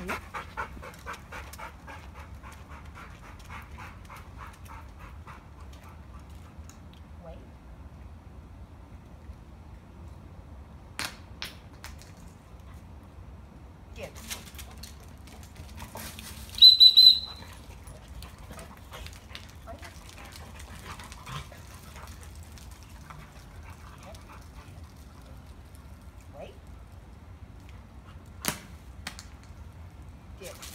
Wait. Wait. Give. get